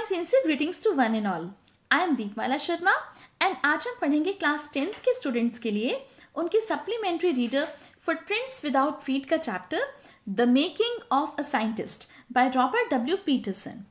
My sincere greetings to one and all I am Deepmala Sharma and आज हम पढ़ेंगे class tenth के students के लिए उनके supplementary reader footprints without feet का chapter the making of a scientist by Robert W Peterson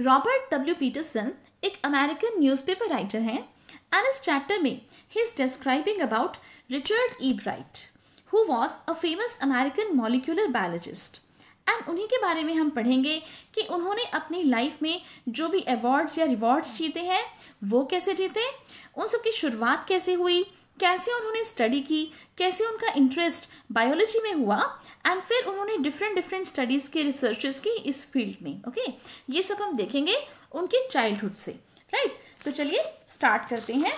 Robert W Peterson एक American newspaper writer हैं एंड इस चैप्टर में he is describing about Richard Ebright who was a famous American molecular biologist and उन्हीं के बारे में हम पढ़ेंगे कि उन्होंने अपनी लाइफ में जो भी अवार्ड्स या रिवॉर्ड्स जीते हैं, वो कैसे जीते, उन सब की शुरुआत कैसे हुई, कैसे उन्होंने स्टडी की, कैसे उनका इंटरेस्ट बायोलॉजी में हुआ एंड फिर उन्होंने डिफरेंट डिफरेंट स्टडीज़ के रिसर्चेस की इस फ़ील्ड में ओके? ये सब हम देखेंगे उनके चाइल्डहुड से राइट? तो चलिए स्टार्ट करते हैं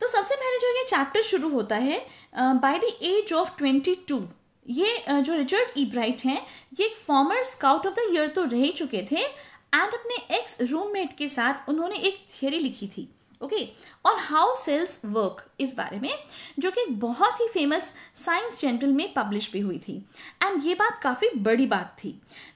तो सबसे पहले जो ये चैप्टर शुरू होता है by the age of twenty two ये जो रिचर्ड ई. ब्राइट हैं, ये एक former scout of the year तो रह चुके थे एंड अपने एक्स रूममेट के साथ उन्होंने एक थियोरी लिखी थी ओके और हाउ सेल्स वर्क इस बारे में, जो कि एक बहुत ही फ़ेमस साइंस जर्नल में पब्लिश भी हुई थी। एंड ये बात काफ़ी बड़ी बात थी।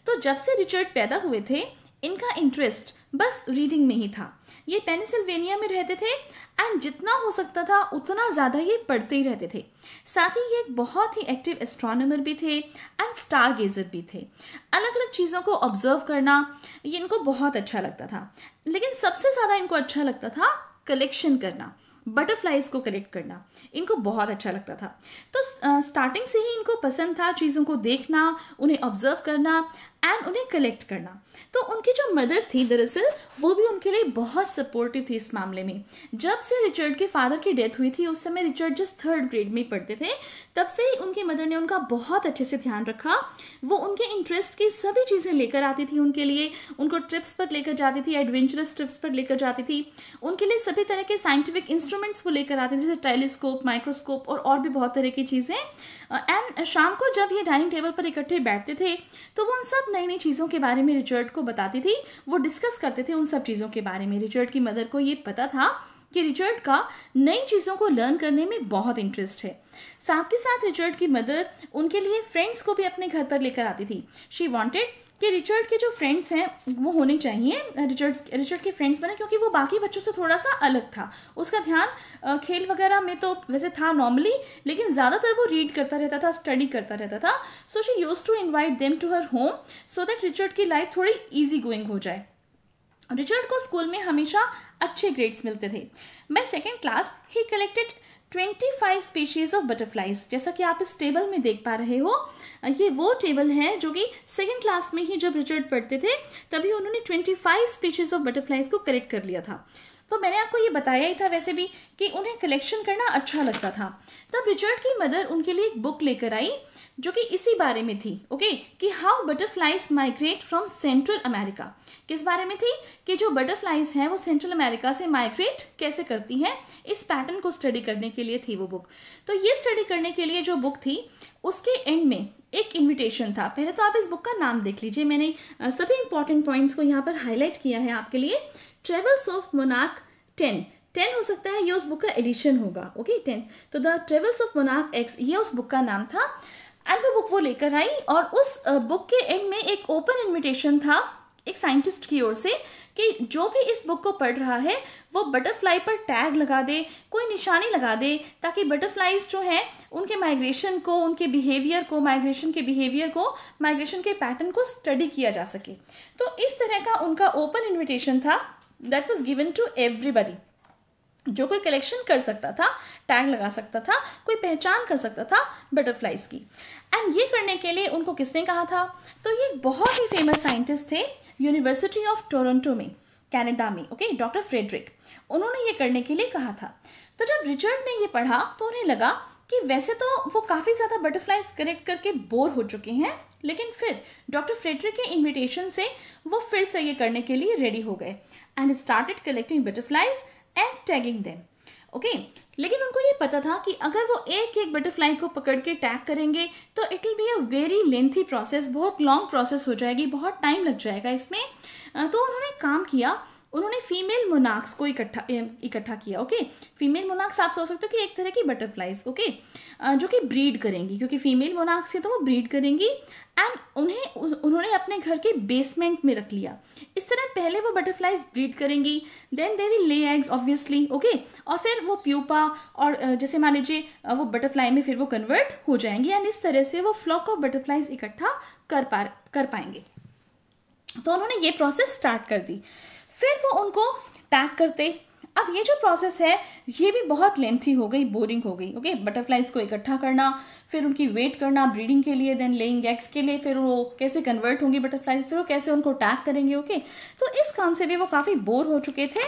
तो जब से रिचर्ड पैदा हुए थे इनका इंटरेस्ट बस रीडिंग में ही था। ये पेनिसिल्वेनिया में रहते थे एंड जितना हो सकता था, उतना ज़्यादा ये पढ़ते ही रहते थे। साथ ही ये एक बहुत ही एक्टिव एस्ट्रोनॉमर भी थे एंड स्टार गेजर भी थे। अलग अलग चीज़ों को ऑब्ज़र्व करना, ये इनको बहुत अच्छा लगता था। लेकिन सबसे ज़्यादा इनको अच्छा लगता था कलेक्शन करना बटरफ्लाइज को कलेक्ट करना। इनको बहुत अच्छा लगता था। तो स्टार्टिंग से ही इनको पसंद था चीज़ों को देखना, उन्हें ऑब्ज़र्व करना एंड उन्हें कलेक्ट करना। तो उनकी जो मदर थी दरअसल, वो भी उनके लिए बहुत सपोर्टिव थी इस मामले में। जब से रिचर्ड के फादर की डेथ हुई थी, उस समय रिचर्ड जस्ट थर्ड ग्रेड में पढ़ते थे। तब से ही उनकी मदर ने उनका बहुत अच्छे से ध्यान रखा। वो उनके इंटरेस्ट की सभी चीज़ें लेकर आती थी उनके लिए। उनको ट्रिप्स पर लेकर जाती थी एडवेंचरस ट्रिप्स पर लेकर जाती थी। उनके लिए सभी तरह के साइंटिफिक इंस्ट्रूमेंट्स वो लेकर आते थे, जैसे टेलीस्कोप माइक्रोस्कोप और और भी बहुत तरह की चीज़ें। एंड शाम को जब ये डाइनिंग टेबल पर इकट्ठे बैठते थे तो वो उन सब नई नई चीज़ों के बारे में रिचर्ड को बताती थी, वो डिस्कस करते थे उन सब चीज़ों के बारे में। रिचर्ड की मदर को ये पता था कि रिचर्ड का नई चीज़ों को लर्न करने में बहुत इंटरेस्ट है। साथ के साथ रिचर्ड की मदर उनके लिए फ्रेंड्स को भी अपने घर पर लेकर आती थी। शी वॉन्टेड कि रिचर्ड के जो फ्रेंड्स हैं, वो होने चाहिए। रिचर्ड रिचर्ड के फ्रेंड्स बने क्योंकि वो बाकी बच्चों से थोड़ा सा अलग था। उसका ध्यान खेल वगैरह में तो वैसे था नॉर्मली लेकिन ज़्यादातर वो रीड करता रहता था स्टडी करता रहता था। So she use to invite them to her home so that Richard की लाइफ थोड़ी ईजी गोइंग हो जाए। रिचर्ड को स्कूल में हमेशा अच्छे ग्रेड्स मिलते थे। By second class he collected 25 species of butterflies जैसा कि आप इस टेबल में देख पा रहे हो, ये वो टेबल है जो कि सेकेंड क्लास में ही जब रिचर्ड पढ़ते थे, तभी उन्होंने 25 स्पीशीज ऑफ़ बटरफ्लाइज को कलेक्ट कर लिया था। तो मैंने आपको ये बताया ही था वैसे भी कि उन्हें कलेक्शन करना अच्छा लगता था। तब रिचर्ड की मदर उनके लिए एक बुक लेकर आई जो कि इसी बारे में थी ओके कि how butterflies migrate from central America किस बारे में थी? कि जो बटरफ्लाइज हैं, वो सेंट्रल अमेरिका से माइग्रेट कैसे करती हैं? इस पैटर्न को स्टडी करने के लिए थी वो बुक तो ये स्टडी करने के लिए जो बुक थी, उसके एंड में एक इनविटेशन था. पहले तो आप इस बुक का नाम देख लीजिए. मैंने सभी इंपॉर्टेंट पॉइंट्स को यहाँ पर हाईलाइट किया है आपके लिए. Travels of monarch ten ten हो सकता है, ये उस बुक का एडिशन होगा ओके टेन तो the travels of monarch X, ये उस बुक का नाम था. एंड वो बुक वो लेकर आई और उस बुक के एंड में एक ओपन इनविटेशन था एक साइंटिस्ट की ओर से कि जो भी इस बुक को पढ़ रहा है, वो बटरफ्लाई पर टैग लगा दे, कोई निशानी लगा दे, ताकि बटरफ्लाइज जो हैं, उनके माइग्रेशन को, उनके बिहेवियर को माइग्रेशन के बिहेवियर को माइग्रेशन के पैटर्न को स्टडी किया जा सके। तो इस तरह का उनका ओपन इन्विटेशन था that was given to everybody जो कोई कलेक्शन कर सकता था टैग लगा सकता था, कोई पहचान कर सकता था बटरफ्लाइज की। एंड ये करने के लिए उनको किसने कहा था? तो ये बहुत ही फ़ेमस साइंटिस्ट थे यूनिवर्सिटी ऑफ़ टोरंटो में कनाडा में ओके डॉक्टर फ्रेडरिक उन्होंने ये करने के लिए कहा था। तो जब रिचर्ड ने ये पढ़ा तो उन्हें लगा कि वैसे तो वो काफ़ी ज़्यादा बटरफ्लाइज कलेक्ट करके बोर हो चुके हैं, लेकिन फिर डॉक्टर फ्रेडरिक के इनविटेशन से वो फिर से ये करने के लिए रेडी हो गए। And started collecting butterflies and tagging them okay लेकिन उनको ये पता था कि अगर वो एक एक बटरफ्लाई को पकड़ के टैग करेंगे तो it will be a very lengthy process बहुत लॉन्ग प्रोसेस हो जाएगी, बहुत टाइम लग जाएगा इसमें। तो उन्होंने काम किया उन्होंने फीमेल मोनाक्स को इकट्ठा इकट्ठा किया ओके फीमेल मोनाक्स आप सोच सकते हो कि एक तरह की बटरफ्लाइज ओके जो कि ब्रीड करेंगी, क्योंकि फीमेल मोनाक्स है तो वो ब्रीड करेंगी एंड उन्हें उन्होंने अपने घर के बेसमेंट में रख लिया। इस तरह पहले वो बटरफ्लाइज ब्रीड करेंगी then they will lay eggs obviously okay और फिर वो प्यूपा और जैसे मान लीजिए वो बटरफ्लाई में फिर वो कन्वर्ट हो जाएँगी एंड इस तरह से वो फ्लॉक ऑफ़ बटरफ्लाइज इकट्ठा कर पा कर पाएँगे। तो उन्होंने ये प्रोसेस स्टार्ट कर दी। फिर वो उनको टैग करते। अब ये जो प्रोसेस है, ये भी बहुत लेंथी हो गई बोरिंग हो गई ओके बटरफ्लाइज को इकट्ठा करना, फिर उनकी वेट करना ब्रीडिंग के लिए देन लेइंग एग्स के लिए, फिर वो कैसे कन्वर्ट होंगी बटरफ्लाइज फिर वो कैसे उनको टैग करेंगे ओके तो इस काम से भी वो काफ़ी बोर हो चुके थे।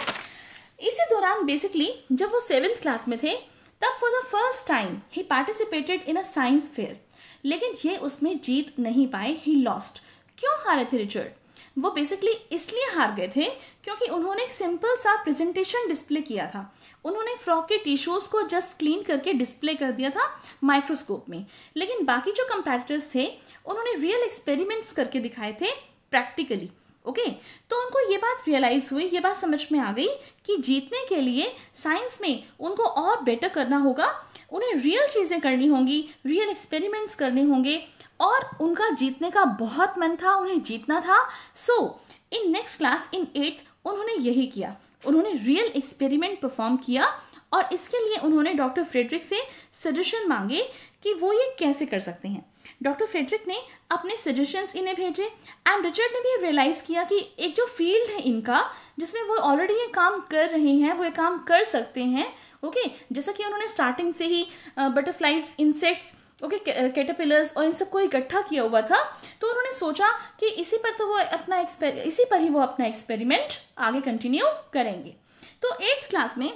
इसी दौरान बेसिकली जब वो सेवन्थ क्लास में थे, तब for the first time he participated in a science fair लेकिन ये उसमें जीत नहीं पाए ही लॉस्ट क्यों हारे थे रिचर्ड वो बेसिकली इसलिए हार गए थे क्योंकि उन्होंने एक सिंपल सा प्रेजेंटेशन डिस्प्ले किया था। उन्होंने फ्रॉक के टिश्यूज को जस्ट क्लीन करके डिस्प्ले कर दिया था माइक्रोस्कोप में। लेकिन बाकी जो कंपेटिटर्स थे उन्होंने रियल एक्सपेरिमेंट्स करके दिखाए थे प्रैक्टिकली ओके okay, तो उनको ये बात रियलाइज़ हुई ये बात समझ में आ गई कि जीतने के लिए साइंस में उनको और बेटर करना होगा। उन्हें रियल चीज़ें करनी होंगी रियल एक्सपेरिमेंट्स करने होंगे और उनका जीतने का बहुत मन था, उन्हें जीतना था। So in next class in eighth उन्होंने यही किया। उन्होंने रियल एक्सपेरिमेंट परफॉर्म किया और इसके लिए उन्होंने डॉक्टर फ्रेडरिक से सजेशन मांगे कि वो ये कैसे कर सकते हैं। डॉक्टर फ्रेडरिक ने अपने सजेशंस इन्हें भेजे एंड रिचर्ड ने भी रियलाइज़ किया कि एक जो फ़ील्ड है इनका, जिसमें वो ऑलरेडी ये काम कर रहे हैं, वो ये काम कर सकते हैं ओके? जैसा कि उन्होंने स्टार्टिंग से ही बटरफ्लाइज इंसेक्ट्स ओके कैटरपिलर्स और इन सबको इकट्ठा किया हुआ था तो उन्होंने सोचा कि इसी पर तो वो अपना इसी पर ही वो अपना एक्सपेरिमेंट आगे कंटिन्यू करेंगे। तो एट्थ क्लास में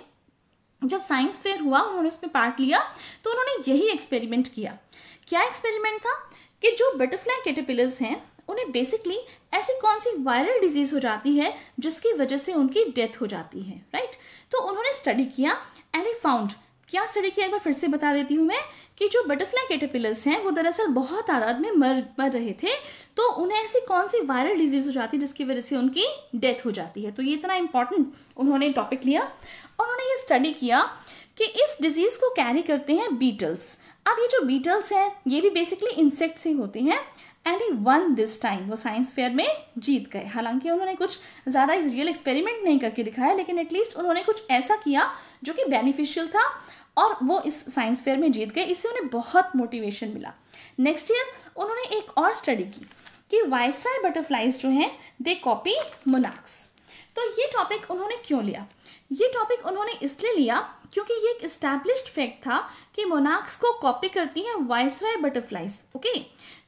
जब साइंस फेयर हुआ, उन्होंने उसमें पार्ट लिया तो उन्होंने यही एक्सपेरिमेंट किया। क्या एक्सपेरिमेंट था? कि जो बटरफ्लाई कैटरपिलर्स हैं, उन्हें बेसिकली ऐसी कौन सी वायरल डिज़ीज़ हो जाती है, जिसकी वजह से उनकी डेथ हो जाती है राइट तो उन्होंने स्टडी किया एंड फाउंड क्या स्टडी किया? एक बार फिर से बता देती हूँ मैं कि जो बटरफ्लाई कैटरपिलर्स हैं, वो दरअसल बहुत तादाद में मर मर रहे थे। तो उन्हें ऐसी कौन सी वायरल डिज़ीज़ हो जाती है जिसकी वजह से उनकी डेथ हो जाती है? तो ये इतना इंपॉर्टेंट उन्होंने टॉपिक लिया। और उन्होंने ये स्टडी किया कि इस डिज़ीज़ को कैरी करते हैं बीटल्स अब ये जो बीटल्स हैं, ये भी बेसिकली इंसेक्ट से होते हैं। And he won this time वो साइंस फेयर में जीत गए। हालाँकि उन्होंने कुछ ज़्यादा रियल एक्सपेरिमेंट नहीं करके दिखाया, लेकिन एटलीस्ट उन्होंने कुछ ऐसा किया जो कि बेनिफिशियल था। और वो इस साइंस फेयर में जीत गए, इससे उन्हें बहुत मोटिवेशन मिला। नेक्स्ट ईयर उन्होंने एक और स्टडी की कि वाइसराय बटरफ्लाइज जो हैं दे कॉपी मोनाक्स तो ये टॉपिक उन्होंने क्यों लिया? ये टॉपिक उन्होंने इसलिए लिया क्योंकि ये एक इस्टेब्लिश्ड फैक्ट था कि मोनाक्स को कॉपी करती हैं वाइसराय बटरफ्लाइज ओके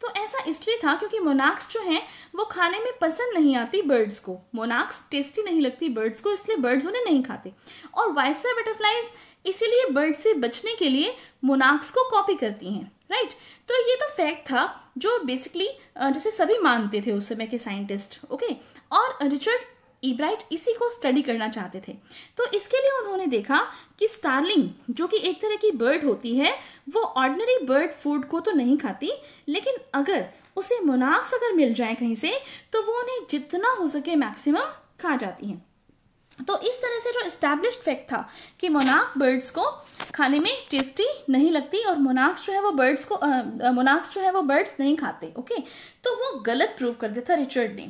तो ऐसा इसलिए था क्योंकि मोनाक्स जो हैं, वो खाने में पसंद नहीं आती बर्ड्स को। मोनाक्स टेस्टी नहीं लगती बर्ड्स को, इसलिए बर्ड्स उन्हें नहीं खाते। और वाइसराय बटरफ्लाइज इसीलिए बर्ड से बचने के लिए मोनाक्स को कॉपी करती हैं राइट right? तो ये तो फैक्ट था जो बेसिकली जैसे सभी मानते थे उस समय के साइंटिस्ट ओके और रिचर्ड ईब्राइट इसी को स्टडी करना चाहते थे। तो इसके लिए उन्होंने देखा कि स्टारलिंग जो कि एक तरह की बर्ड होती है, वो ऑर्डनरी बर्ड फ़ूड को तो नहीं खाती, लेकिन अगर उसे मुनाक्स अगर मिल जाए कहीं से तो वो उन्हें जितना हो सके मैक्सिमम खा जाती हैं। तो इस तरह से जो इस्टेब्लिश्ड फैक्ट था कि मोनाक बर्ड्स को खाने में टेस्टी नहीं लगती और मोनाक्स जो है वो बर्ड्स को मोनाक्स जो है वो बर्ड्स नहीं खाते ओके तो वो गलत प्रूव कर दिया था रिचर्ड ने।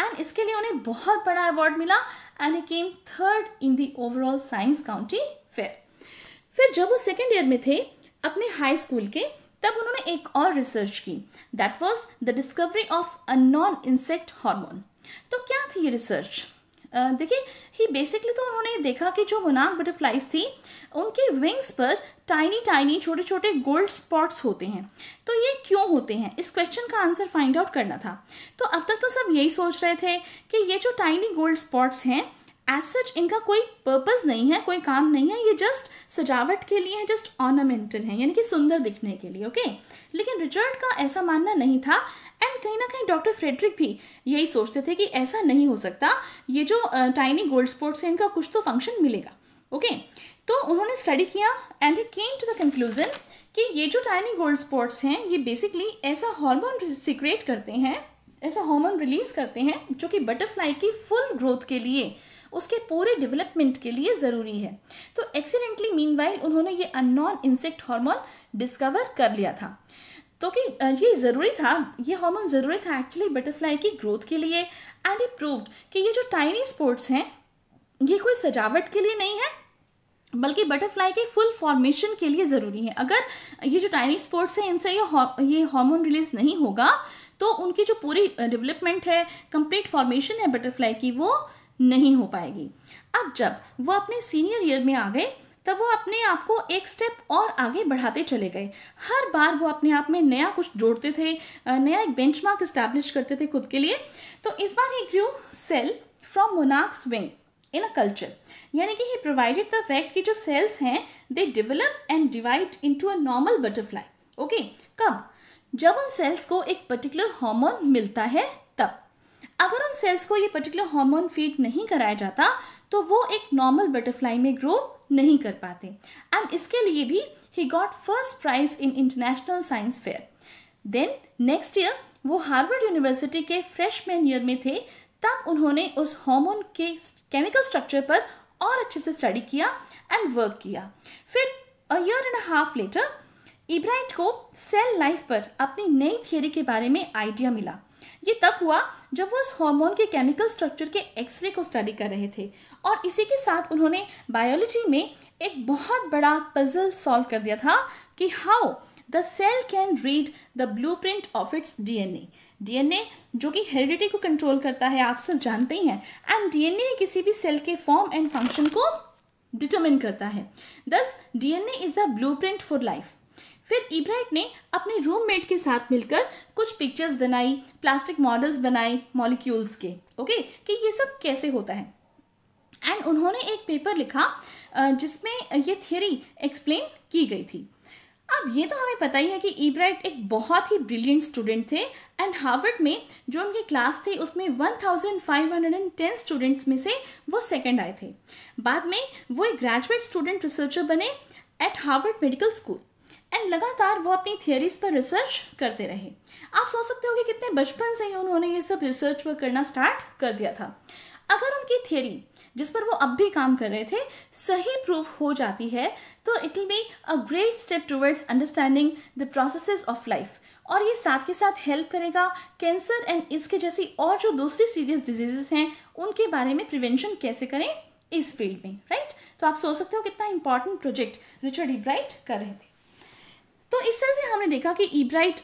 एंड इसके लिए उन्हें बहुत बड़ा अवार्ड मिला and came third in the overall science county fair फिर जब वो सेकेंड ईयर में थे, अपने हाई स्कूल के, तब उन्होंने एक और रिसर्च की। That was the discovery of a non insect hormone तो क्या थी ये रिसर्च देखिए ही बेसिकली तो उन्होंने देखा कि जो मुनाक बटरफ्लाइज थी, उनके विंग्स पर टाइनी टाइनी छोटे छोटे गोल्ड स्पॉट्स होते हैं। तो ये क्यों होते हैं? इस क्वेश्चन का आंसर फाइंड आउट करना था। तो अब तक तो सब यही सोच रहे थे कि ये जो टाइनी गोल्ड स्पॉट्स हैं एज सच इनका कोई पर्पज़ नहीं है, कोई काम नहीं है, ये जस्ट सजावट के लिए है जस्ट ऑर्नामेंटल है, यानी कि सुंदर दिखने के लिए ओके लेकिन रिचर्ड का ऐसा मानना नहीं था एंड कहीं ना कहीं डॉक्टर फ्रेडरिक भी यही सोचते थे कि ऐसा नहीं हो सकता, ये जो टाइनी गोल्ड स्पॉट्स है, इनका कुछ तो फ़ंक्शन मिलेगा ओके तो उन्होंने स्टडी किया and he came to the conclusion कि ये जो टाइनी गोल्ड स्पॉट्स हैं, ये बेसिकली ऐसा हार्मोन सिक्रेट करते हैं, ऐसा हार्मोन रिलीज़ करते हैं, जो कि बटरफ्लाई की फुल ग्रोथ के लिए उसके पूरे डेवलपमेंट के लिए ज़रूरी है। तो एक्सीडेंटली मीन उन्होंने ये अननॉन इंसेक्ट हार्मोन डिस्कवर कर लिया था। तो कि ये ज़रूरी था, ये हार्मोन ज़रूरी था एक्चुअली बटरफ्लाई की ग्रोथ के लिए। एंड इट प्रूव्ड कि ये जो टाइनी स्पोर्ट्स हैं, ये कोई सजावट के लिए नहीं है, बल्कि बटरफ्लाई के फुल फॉर्मेशन के लिए ज़रूरी है। अगर ये जो टाइनी स्पोर्ट्स हैं, इनसे ये ये हार्मोन रिलीज़ नहीं होगा तो उनकी जो पूरी डेवलपमेंट है कंप्लीट फॉर्मेशन है बटरफ्लाई की, वो नहीं हो पाएगी। अब जब वो अपने सीनियर ईयर में आ गए, तब वो अपने आप को एक स्टेप और आगे बढ़ाते चले गए। हर बार वो अपने आप में नया कुछ जोड़ते थे नया एक बेंचमार्क इस्टेब्लिश करते थे खुद के लिए। तो इस बार he grew cell from monarchs wing in a culture यानी कि ही प्रोवाइडेड द फैक्ट कि जो सेल्स हैं they develop and divide into a normal butterfly okay कब? जब उन सेल्स को एक पर्टिकुलर हार्मोन मिलता है अगर उन सेल्स को ये पर्टिकुलर हार्मोन फ़ीड नहीं कराया जाता तो वो एक नॉर्मल बटरफ्लाई में ग्रो नहीं कर पाते। एंड इसके लिए भी he got first prize in international science fair then next year वो हार्वर्ड यूनिवर्सिटी के फ्रेशमैन ईयर में थे, तब उन्होंने उस हार्मोन के केमिकल स्ट्रक्चर पर और अच्छे से स्टडी किया एंड वर्क किया। फिर a year and half later Ebright को सेल लाइफ पर अपनी नई थियोरी के बारे में आइडिया मिला। ये तब हुआ जब वो उस हार्मोन के केमिकल स्ट्रक्चर के एक्सरे को स्टडी कर रहे थे। और इसी के साथ उन्होंने बायोलॉजी में एक बहुत बड़ा पजल सॉल्व कर दिया था कि how the cell can read the blueprint of its DNA DNA जो कि हेरिडिटी को कंट्रोल करता है, आप सब जानते ही हैं। एंड डीएनए किसी भी सेल के फॉर्म एंड फ़ंक्शन को डिटरमिन करता है। This DNA is the blueprint for life फिर इब्राइट ने अपने रूममेट के साथ मिलकर कुछ पिक्चर्स बनाई प्लास्टिक मॉडल्स बनाए मॉलिक्यूल्स के ओके कि ये सब कैसे होता है? एंड उन्होंने एक पेपर लिखा जिसमें ये थियरी एक्सप्लेन की गई थी। अब ये तो हमें पता ही है कि ईब्राइट एक बहुत ही ब्रिलियंट स्टूडेंट थे एंड हार्वर्ड में जो उनकी क्लास थी, उसमें 1510 स्टूडेंट्स में से वो सेकंड आए थे। बाद में वो एक ग्रेजुएट स्टूडेंट रिसर्चर बने at Harvard Medical School and लगातार वो अपनी थियोरीज पर रिसर्च करते रहे। आप सोच सकते हो कि कितने बचपन से ही उन्होंने ये सब रिसर्च वर्क करना स्टार्ट कर दिया था। अगर उनकी थियोरी जिस पर वो अब भी काम कर रहे थे, सही प्रूव हो जाती है तो it will be a great step towards understanding the processes of life और ये साथ के साथ हेल्प करेगा कैंसर एंड इसके जैसी और जो दूसरी सीरियस डिजीजेस हैं, उनके बारे में प्रिवेंशन कैसे करें इस फ़ील्ड में राइट तो आप सोच सकते हो कितना इंपॉर्टेंट प्रोजेक्ट रिचर्ड इब्राइट कर रहे थे। तो इस तरह से हमने देखा कि ईब्राइट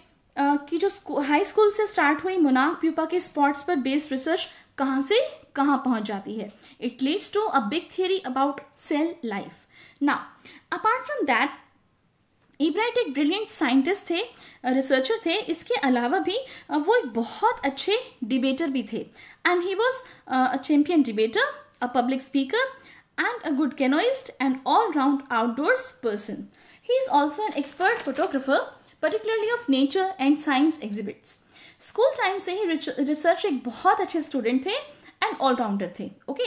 की जो हाई स्कूल से स्टार्ट हुई मोनाक प्यूपा के स्पॉट्स पर बेस्ड रिसर्च कहाँ से, कहाँ पहुँच जाती है। It leads to a big theory about cell life ना अपार्ट फ्रॉम दैट इब्राइट एक ब्रिलियंट साइंटिस्ट थे रिसर्चर थे। इसके अलावा भी वो एक बहुत अच्छे डिबेटर भी थे। And he was a champion debater a public speaker and a good canoeist and all round outdoors person He is also an expert photographer, particularly of nature and science exhibits. School time से ही research एक बहुत अच्छे student थे and allrounder थे okay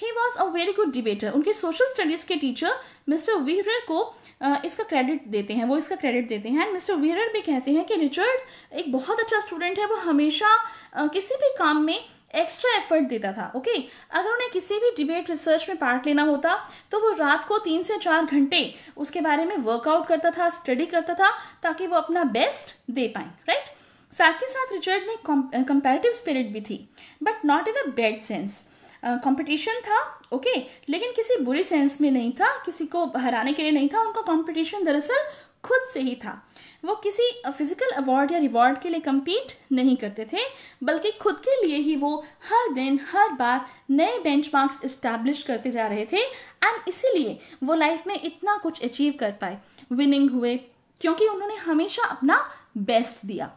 he was a very good debater उनके social studies के teacher mister वीरर को uh, इसका क्रेडिट देते हैं वो इसका क्रेडिट देते हैं। एंड मिस्टर वीरर भी कहते हैं कि रिचर्ड एक बहुत अच्छा स्टूडेंट है वो हमेशा uh, किसी भी काम में एक्स्ट्रा एफर्ट देता था ओके अगर उन्हें किसी भी डिबेट रिसर्च में पार्ट लेना होता तो वो रात को तीन से चार घंटे उसके बारे में वर्कआउट करता था स्टडी करता था, ताकि वो अपना बेस्ट दे पाए राइट साथ के साथ रिचर्ड में कंपेरेटिव स्पिरिट भी थी but not in a bad sense competition था ओके okay? लेकिन किसी बुरी सेंस में नहीं था, किसी को हराने के लिए नहीं था, उनका कंपटीशन दरअसल खुद से ही था। वो किसी फ़िज़िकल अवार्ड या रिवॉर्ड के लिए कम्पीट नहीं करते थे, बल्कि खुद के लिए ही वो हर दिन, हर बार नए बेंचमार्क्स इस्टेब्लिश करते जा रहे थे एंड इसीलिए वो लाइफ में इतना कुछ अचीव कर पाए। विनिंग हुए, क्योंकि उन्होंने हमेशा अपना बेस्ट दिया।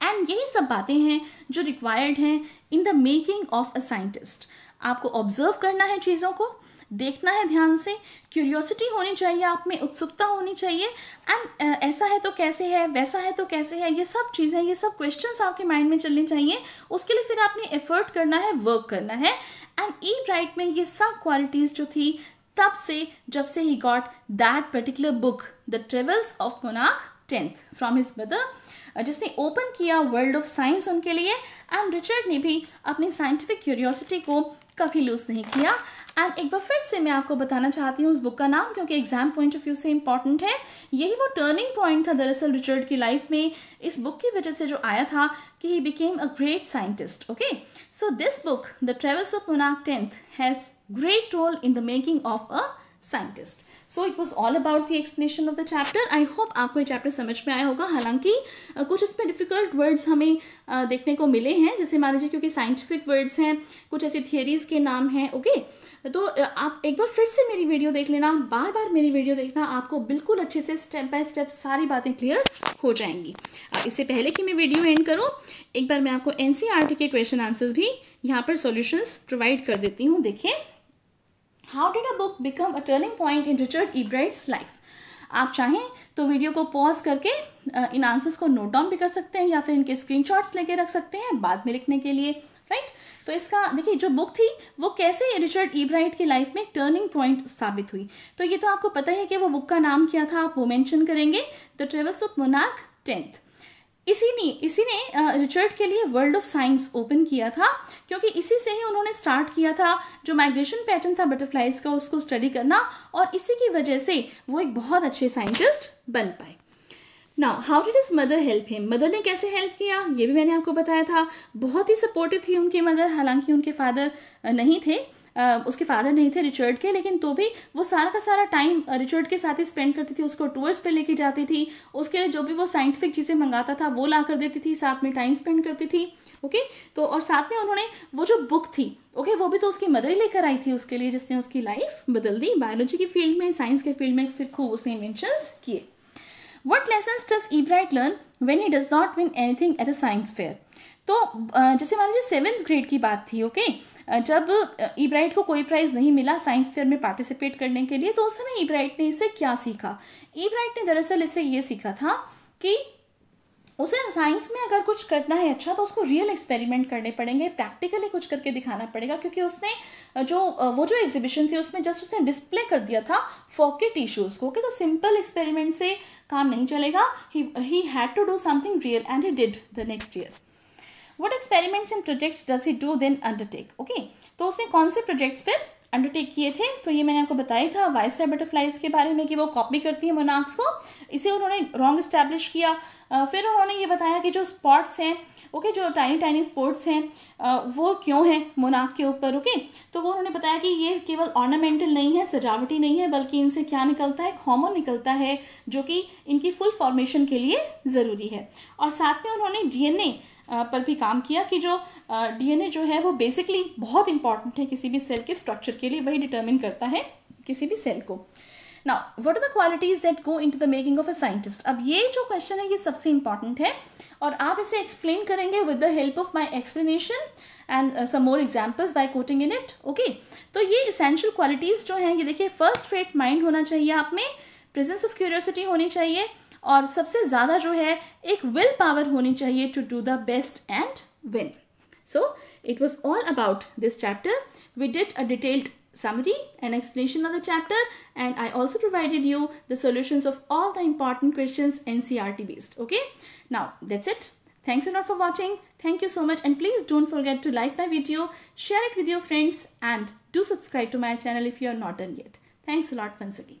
एंड यही सब बातें हैं जो रिक्वायर्ड हैं in the making of a scientist आपको ऑब्ज़र्व करना है चीज़ों को देखना है ध्यान से क्यूरियोसिटी होनी चाहिए आप में उत्सुकता होनी चाहिए एंड uh, ऐसा है तो कैसे है वैसा है तो कैसे है ये सब चीज़ें ये सब क्वेश्चंस आपके माइंड में चलने चाहिए उसके लिए फिर आपने एफर्ट करना है वर्क करना है एंड ई ब्राइट में ये सब क्वालिटीज़ जो थी तब से जब से he got that particular book the travels of Monank tenth from his mother जिसने ओपन किया वर्ल्ड ऑफ़ साइंस उनके लिए एंड रिचर्ड ने भी अपनी साइंटिफिक क्यूरियोसिटी को कभी लूज नहीं किया। एंड एक बार फिर से मैं आपको बताना चाहती हूँ उस बुक का नाम, क्योंकि एग्ज़ाम पॉइंट ऑफ़ व्यू से इंपॉर्टेंट है। यही वो टर्निंग पॉइंट था दरअसल रिचर्ड की लाइफ में। इस बुक की वजह से जो आया था कि he became a great scientist okay so this book the travels of Monank tenth has great role in the making of a scientist so it was all about the explanation of the chapter I hope आपको ये chapter समझ में आया होगा। हालाँकि कुछ इसमें difficult words हमें देखने को मिले हैं। जैसे मान लीजिए, क्योंकि साइंटिफिक वर्ड्स हैं, कुछ ऐसी थियरीज के नाम हैं ओके तो आप एक बार फिर से मेरी वीडियो देख लेना। बार बार मेरी वीडियो देखना। आपको बिल्कुल अच्छे से स्टेप बाय स्टेप सारी बातें क्लियर हो जाएँगी। अब इससे पहले कि मैं वीडियो एंड करूँ, एक बार मैं आपको एन के क्वेश्चन आंसर्स भी यहाँ पर सॉल्यूशंस प्रोवाइड कर देती हूँ। देखिए how did a book become a turning point in Richard Ebright's life आप चाहें तो वीडियो को पॉज करके इन आंसर्स को नोट डाउन भी कर सकते हैं या फिर इनके स्क्रीनशॉट्स लेके रख सकते हैं बाद में लिखने के लिए राइट right? तो इसका, देखिए, जो बुक थी, वो कैसे रिचर्ड ईब्राइट की लाइफ में टर्निंग पॉइंट साबित हुई? तो ये तो आपको पता ही है कि वो बुक का नाम क्या था, आप वो मेंशन करेंगे। The travels of monarch tenth इसी ने इसी ने रिचर्ड के लिए वर्ल्ड ऑफ़ साइंस ओपन किया था, क्योंकि इसी से ही उन्होंने स्टार्ट किया था, जो माइग्रेशन पैटर्न था बटरफ्लाइज का, उसको स्टडी करना, और इसी की वजह से वो एक बहुत अच्छे साइंटिस्ट बन पाए। Now how did his mother help him mother ने कैसे हेल्प किया? ये भी मैंने आपको बताया था। बहुत ही सपोर्टिव थी उनकी मदर हालाँकि उनके फादर नहीं थे। उसके फादर नहीं थे रिचर्ड के, लेकिन तो भी वो सारा का सारा टाइम रिचर्ड के साथ ही स्पेंड करती थी, उसको टूर्स पे लेके जाती थी। उसके लिए जो भी वो साइंटिफिक चीज़ें मंगाता था, वो ला कर देती थी, साथ में टाइम स्पेंड करती थी ओके तो और साथ में उन्होंने वो जो बुक थी ओके वो भी तो उसकी मदर ही लेकर आई थी उसके लिए, जिसने उसकी लाइफ बदल दी। बायोलॉजी की फ़ील्ड में साइंस के फ़ील्ड में फिर खूब उसने इन्वेंशन किए। What lesson does Ebright learn when he does not win anything at a science fair तो जैसे मान लीजिए सेवेंथ ग्रेड की बात थी ओके okay? जब ई ब्राइट को कोई प्राइज़ नहीं मिला साइंस फेयर में पार्टिसिपेट करने के लिए तो उस समय ई ब्राइट ने इसे क्या सीखा? ई ब्राइट ने दरअसल इसे ये सीखा था कि उसे साइंस में अगर कुछ करना है अच्छा तो उसको रियल एक्सपेरिमेंट करने पड़ेंगे प्रैक्टिकली कुछ करके दिखाना पड़ेगा, क्योंकि उसने जो वो जो एग्जीबिशन थी उसमें जस्ट उसने डिस्प्ले कर दिया था फॉके टिश्यूज को, कि तो सिंपल एक्सपेरिमेंट से काम नहीं चलेगा। He had to do something real and he did the next year what experiments and projects does he do then undertake okay तो उसने कौन से प्रोजेक्ट्स पर अंडरटेक किए थे? तो ये मैंने आपको बताया था वाइस बटरफ्लाइज के बारे में कि वो कॉपी करती है मोनाक्स को। इसे उन्होंने रॉन्ग इस्टेब्लिश किया। फिर उन्होंने ये बताया कि जो स्पॉट्स हैं ओके जो टाइनी टाइनी स्पोर्ट्स हैं वो क्यों हैं मोनाक के ऊपर ओके तो वो उन्होंने बताया कि ये केवल ऑर्नामेंटल नहीं है, सजावटी नहीं है, बल्कि इनसे क्या निकलता है? हॉर्मोन निकलता है, जो कि इनकी फुल फॉर्मेशन के लिए ज़रूरी है। और साथ में उन्होंने डीएनए पर भी काम किया कि जो डीएनए जो है वो बेसिकली बहुत इंपॉर्टेंट है किसी भी सेल के स्ट्रक्चर के लिए, वही डिटर्मिन करता है किसी भी सेल को। Now what are the qualities that go into the making of a scientist अब ये जो क्वेश्चन है, ये सबसे इंपॉर्टेंट है, और आप इसे एक्सप्लेन करेंगे with the help of my explanation and some more examples by quoting in it okay तो ये इसेंशियल क्वालिटीज जो हैं, ये देखिए फ़र्स्ट रेट माइंड होना चाहिए आप में प्रेजेंस ऑफ़ क्यूरियोसिटी होनी चाहिए और सबसे ज़्यादा जो है एक विल पावर होनी चाहिए to do the best and win so it was all about this chapter we did a detailed summary and explanation of the chapter and I also provided you the solutions of all the important questions NCRT based. Okay. Now that's it. Thanks a lot for watching. Thank you so much and please don't forget to like my video, share it with your friends and do subscribe to my channel if you are not done yet. Thanks a lot once again.